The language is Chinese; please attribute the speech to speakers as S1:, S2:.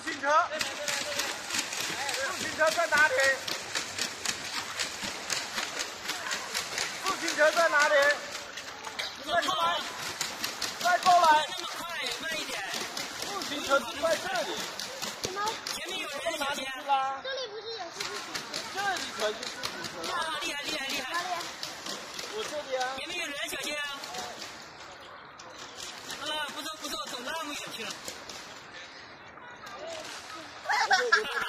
S1: 自行车，自行车在哪里？自行车在哪里？再过来，再过来。
S2: 那么快，慢一点。
S1: 自行车就在这里。
S3: 什么？
S2: 前面有人，
S1: 哪里。去啦？
S3: 这里不是也是自行车？
S1: 这里才是自行车。
S2: 啊，厉害厉害厉害！
S3: 哪里？
S1: 我这里啊。
S2: 前面有人，小心啊！啊，不错不错，走那么远去了。
S1: Thank you.